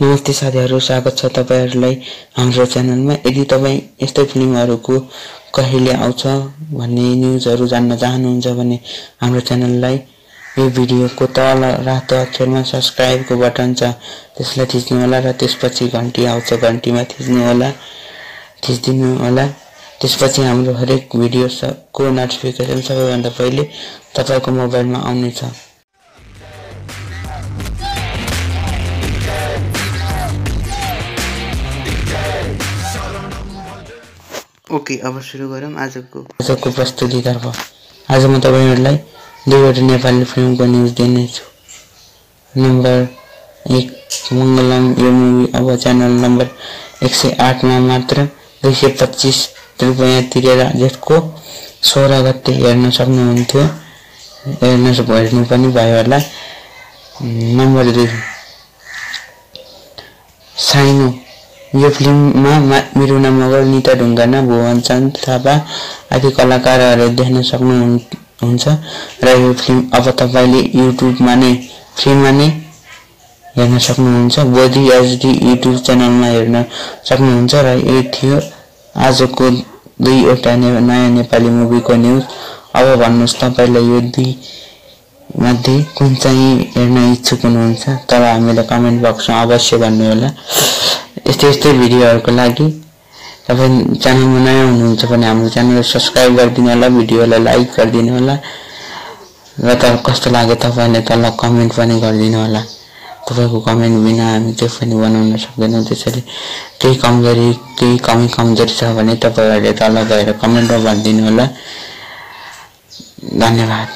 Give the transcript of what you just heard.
नमस्ते साथीहरू स्वागत छ तपाईँहरूलाई हाम्रो च्यानलमा। यदि तपाईँ यस्तै फिल्महरूको कहिले आउँछ भन्ने न्युजहरू जान्न चाहनुहुन्छ भने हाम्रो च्यानललाई यो भिडियोको तल रातो अक्षरमा सब्सक्राइबको बटन छ त्यसलाई थिच्नु होला र त्यसपछि घन्टी आउँछ घन्टीमा थिच्नु होला थिचिदिनु होला त्यसपछि हाम्रो हरेक भिडियोको नोटिफिकेसन सबैभन्दा पहिले तपाईँको मोबाइलमा आउनेछ। ओके अब सुरु गरौँ आजको। आजको प्रस्तुतितर्फ आज म तपाईँहरूलाई दुईवटा नेपाली फिल्मको न्युज दिनेछु। नम्बर एक मङ्गलम यो मुभी अब च्यानल नम्बर एक सय आठमा मात्र दुई सय पच्चिस रुपियाँ तिरेर जेठको सोह्र गते हेर्न सक्नुहुन्थ्यो। हेर्न हेर्नु पनि भयो होला। नम्बर दुई साइनो यो फिल्ममा मिरुना मगर निता ढुङ्गाना भुवन चन्द थापा आदि कलाकारहरू देख्न सक्नुहुन्छ र यो फिल्म अब तपाईँले युट्युबमा नै फ्रीमा नै हेर्न सक्नुहुन्छ। बोधी एचडी युट्युब च्यानलमा हेर्न सक्नुहुन्छ। र यो थियो आजको दुईवटा ने नयाँ नेपाली मुभीको न्युज। अब भन्नुहोस् तपाईँलाई यो दुई मध्ये कुन चाहिँ हेर्न इच्छुक हुनुहुन्छ तर हामीलाई कमेन्ट बक्समा अवश्य भन्नुहोला। यस्तै यस्तै भिडियोहरूको लागि। तपाईँ च्यानलमा नयाँ हुनुहुन्छ भने हाम्रो च्यानललाई सब्सक्राइब गरिदिनु होला भिडियोलाई लाइक गरिदिनु होला र त कस्तो लाग्यो तपाईँले तल कमेन्ट पनि गरिदिनु होला। तपाईँको कमेन्ट बिना हामी त्यो पनि बनाउन सक्दैनौँ। त्यसैले केही कमजोरी केही कमी कमजोरी छ भने तपाईँहरूले तल गएर कमेन्टमा भनिदिनु होला। धन्यवाद।